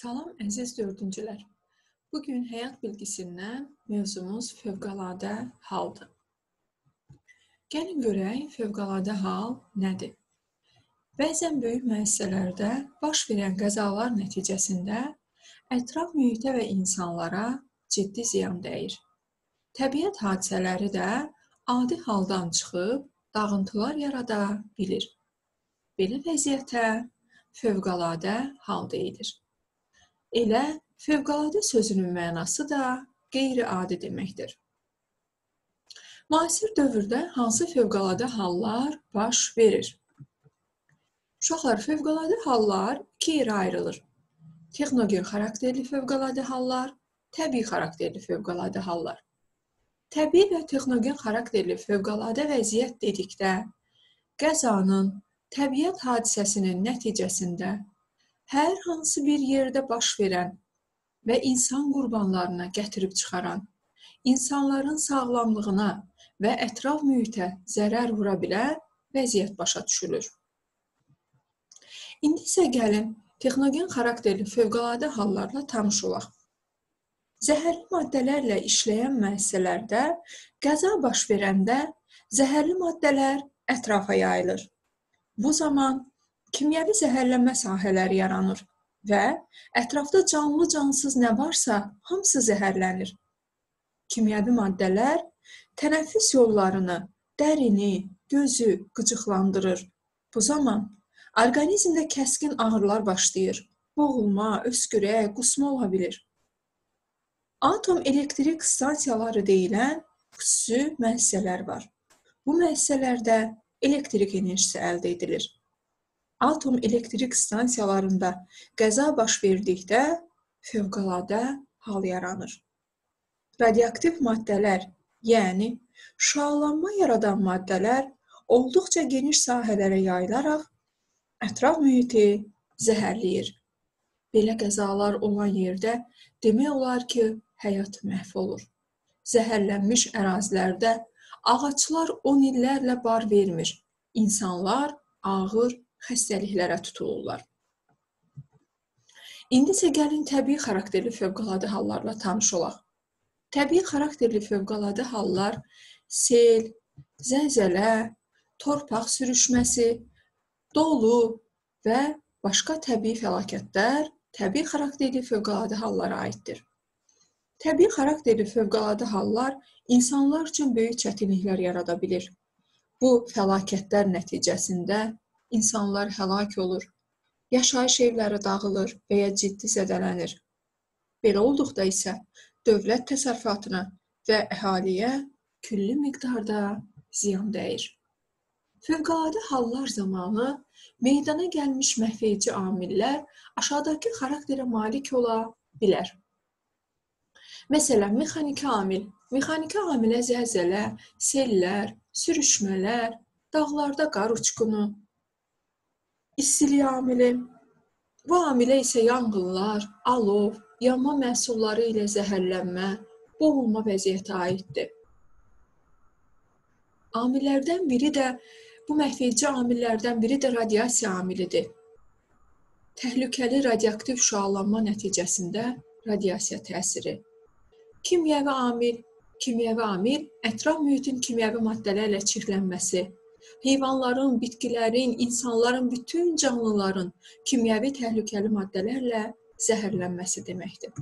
Salam əziz dördüncülər. Bu gün həyat bilgisindən mövzumuz fövqəladə haldır. Gəlin görək fövqəladə hal nədir? Bəzən böyük müəssisələrdə baş verən qəzalar nəticəsində ətraf mühitə və insanlara ciddi ziyan dəyir. Təbiət hadisələri də adi haldan çıxıb dağıntılar yarada bilir. Belə vəziyyətə fövqəladə hal deyilir. Elə fövqəladə sözünün mənası da qeyri-adi deməkdir. Müasir dövrdə hansı fövqəladə hallar baş verir? Uşaqlar, fövqəladə hallar iki yerə ayrılır. Texnogen xarakterli fövqəladə hallar, təbii xarakterli fövqəladə hallar. Təbii və texnogen xarakterli fövqəladə vəziyyət dedikdə qəzanın, təbiət hadisəsinin nəticəsində hər hansı bir yerdə baş verən və insan qurbanlarına gətirib çıxaran, insanların sağlamlığına və ətraf mühitə zərər vura bilən vəziyyət başa düşülür. İndi isə gəlin texnogen xarakterli fövqəladə hallarla tanış olaq. Zəhərli maddələrlə işləyən müəssisələrdə qəza baş verəndə zəhərli maddələr ətrafa yayılır. Bu zaman kimyəvi zəhərlənmə sahələri yaranır və ətrafda canlı cansız nə varsa, hamısı zəhərlənir. Kimyəvi maddələr tənəffüs yollarını, dərini, gözü qıcıqlandırır. Bu zaman orqanizmdə kəskin ağrılar başlayır. Boğulma, öskürək, qusma ola bilir. Atom elektrik stansiyaları deyilən xüsusi müəssisələr var. Bu müəssisələrdə elektrik enerjisi əldə edilir atom elektrik stansiyalarında qəza baş verdikdə fövqəladə hal yaranır. Radioaktiv maddələr, yəni şüalanma yaradan maddələr olduqca geniş sahələrə yayılaraq ətraf mühiti zəhərləyir. Belə qəzalar olan yerdə demək olar ki, həyat məhv olur. Zəhərlənmiş ərazilərdə ağaclar 10 illərlə bar vermir. İnsanlar ağır xəstəliklərə tutulurlar. İndi isə gəlin təbii xarakterli fövqəladə hallarla tanış olaq. Təbii xarakterli fövqəladə hallar sel, zəlzələ, torpaq sürüşməsi, dolu və başqa təbii fəlakətlər təbii xarakterli fövqəladə hallara aiddir. Təbii xarakterli fövqəladə hallar insanlar üçün böyük çətinliklər yarada bilir. Bu fəlakətlər nəticəsində insanlar həlak olur, yaşayış evləri dağılır və ya ciddi zədələnir. Belə olduqda isə dövlət təsərrüfatına və əhaliyə külli miqdarda ziyan dəyir. Fövqəladə hallar zamanı meydana gəlmiş məfeci amillər aşağıdakı xarakterə malik ola bilər. Məsələn, mexaniki amil. Mexaniki amilə zəlzələ, sellər, sürüşmələr, dağlarda qar uçqunu, İstilik amili. Bu amilə isə yanğınlar, alov, yanma məhsulları ilə zəhərlənmə, boğulma vəziyyəti aiddir. Amillərdən biri də bu məhvedici amillərdən biri də radiasiya amilidir. Təhlükəli radioaktiv şüalanma nəticəsində radiasiya təsiri. Kimyəvi amil, kimyəvi amil ətraf mühitin kimyəvi maddələrlə çirklənməsi, heyvanların, bitkilərin, insanların, bütün canlıların kimyəvi təhlükəli maddələrlə zəhərlənməsi deməkdir.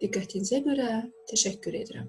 Diqqətinizə görə təşəkkür edirəm.